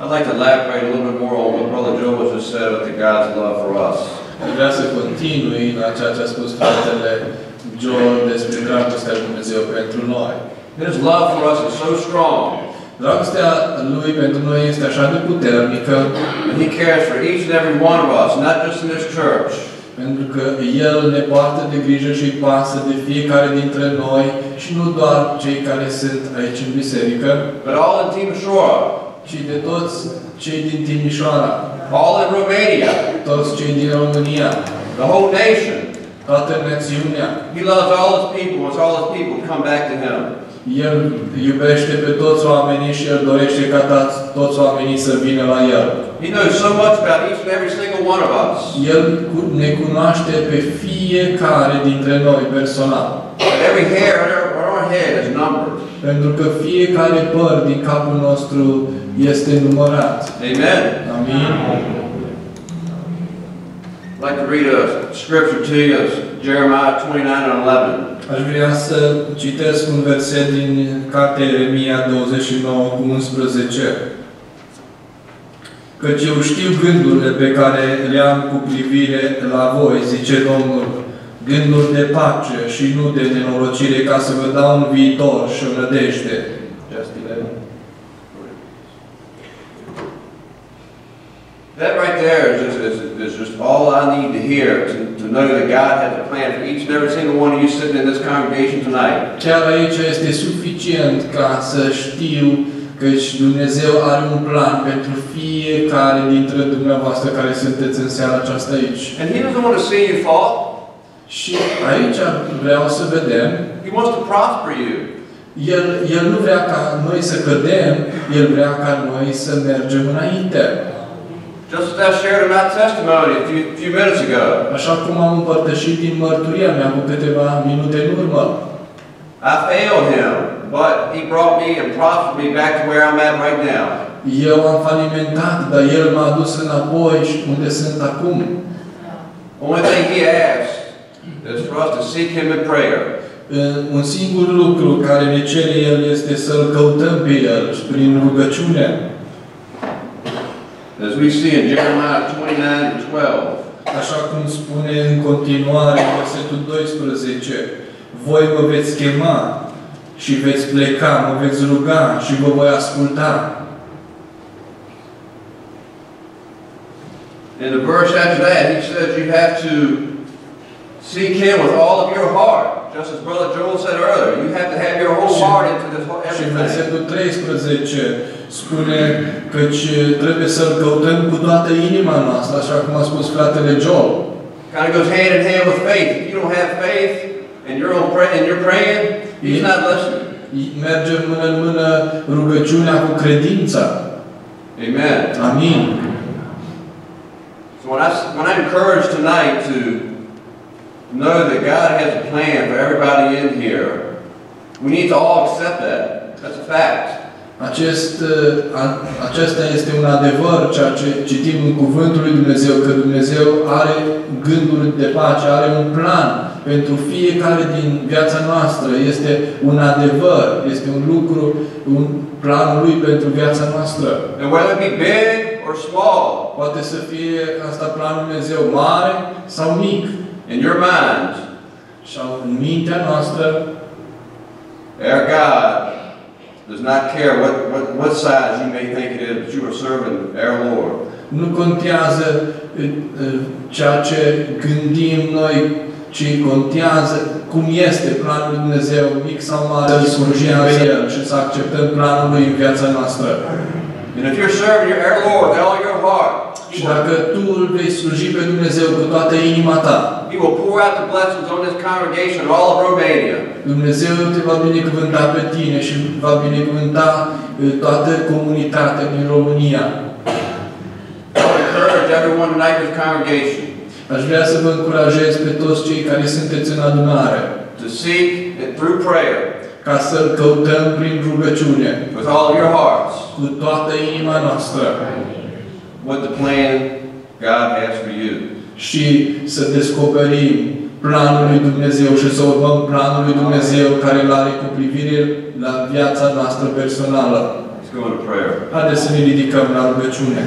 I'd like to elaborate a little bit more on what Brother Joe has just said about the God's love for us. Aș vrea să continui la ceea ce a spus fratele John despre dragostea lui Dumnezeu pentru noi. His love for us is so strong, Dragostea lui pentru noi este așa de puternică, and He cares for each and every one of us, not just in this church, pentru că El ne poartă de grijă și îi pasă de fiecare dintre noi și nu doar cei care sunt aici în biserică, but all in Timișoara, ci de toți cei din Timișoara, all in Romania, toți cei din România, the whole nation. toată națiunea. He loves all His people, wants all His people to come back to Him. El iubește pe toți oamenii și El dorește ca toți- toți oamenii să vină la El. He knows so much about each and every single one of us. El cu- ne cunoaște pe fiecare dintre noi personal. That every hair on our, on our head is numbered. Pentru că fiecare păr din capul nostru este numărat. Amen. Amin. I'd like to read a scripture to you, it's Jeremiah 29 and 11. Aș vrea să citesc un verset din cartea Ieremia 29 cu 11. Căci eu știu gândurile pe care le am cu privire la voi, zice Domnul, gânduri de pace și nu de nenorocire, ca să vă dau un viitor și o nădejde. Just 11. That right there is just, is, is just all I need to hear to, to know that God has a plan for each and every single one of you sitting in this congregation tonight. Chiar aici este suficient ca să știu că și Dumnezeu are un plan pentru fiecare dintre dumneavoastră care sunteți în seara aceasta aici. And He doesn't want to see you fall. Și aici vreau să vedem, He wants to prosper you. el, el nu vrea ca noi să cădem, El vrea ca noi să mergem înainte. Just as I shared in my testimony a few, few minutes ago, Așa cum am împărtășit din mărturia mea cu câteva minute în urmă. I failed Him, but He brought me and prospered me back to where I'm at right now. Eu am falimentat, dar El m-a adus înapoi și unde sunt acum. Only thing He asks is for us to seek Him in prayer. Uh, Un singur lucru care ne cere El este să-L căutăm pe El și prin rugăciune. As we see in Jeremiah 29 and 12, Așa cum spune în continuare în versetul 12, voi mă veți chema și veți pleca, mă veți ruga și vă voi asculta. in the verse after that, he says you have to seek Him with all of your heart. Just as Brother Joel said earlier, you have to have your whole heart into this whole Și everything. versetul 13 spune că uh, trebuie să-L căutăm cu toată inima noastră, așa cum a spus fratele Joel. Kind of goes hand in hand with faith. If you don't have faith and you're on pray and you're praying, He's not listening. Merge mână în mână rugăciunea cu credința. Amen. Amin. So when I when I'm encouraged tonight to know that God has a plan for everybody in here, we need to all accept that. That's a fact. Acest, uh, a- acesta este un adevăr, ceea ce citim în Cuvântul lui Dumnezeu, că Dumnezeu are gânduri de pace, are un plan pentru fiecare din viața noastră. Este un adevăr, este un lucru, un planul lui pentru viața noastră. And whether it be big or small, Poate să fie asta planul lui Dumnezeu mare sau mic. In your minds, Sau în mintea noastră, our God does not care what, what, what size you may think it is, but you are serving our Lord. nu contează uh, uh, ceea ce gândim noi, ci contează cum este planul lui Dumnezeu, mic sau mare, să slujim pe El și să acceptăm planul Lui în viața noastră. And if you're serving your, our Lord with all your heart, Și He will, dacă tu îl vei sluji pe Dumnezeu cu toată inima ta, he will pour out the blessings on this congregation, all of Romania. Dumnezeu te va binecuvânta pe tine și va binecuvânta uh, toată comunitatea din România. I would encourage everyone tonight in this congregation Aș vrea să vă încurajez pe toți cei care sunteți în adunare, to seek it through prayer ca să-L căutăm prin rugăciune, with all of your hearts cu toată inima noastră what the plan God has for you. și să descoperim planul lui Dumnezeu și să urmăm planul lui Dumnezeu care îl are cu privire la viața noastră personală. It's go into prayer. Haideți să ne ridicăm la rugăciune.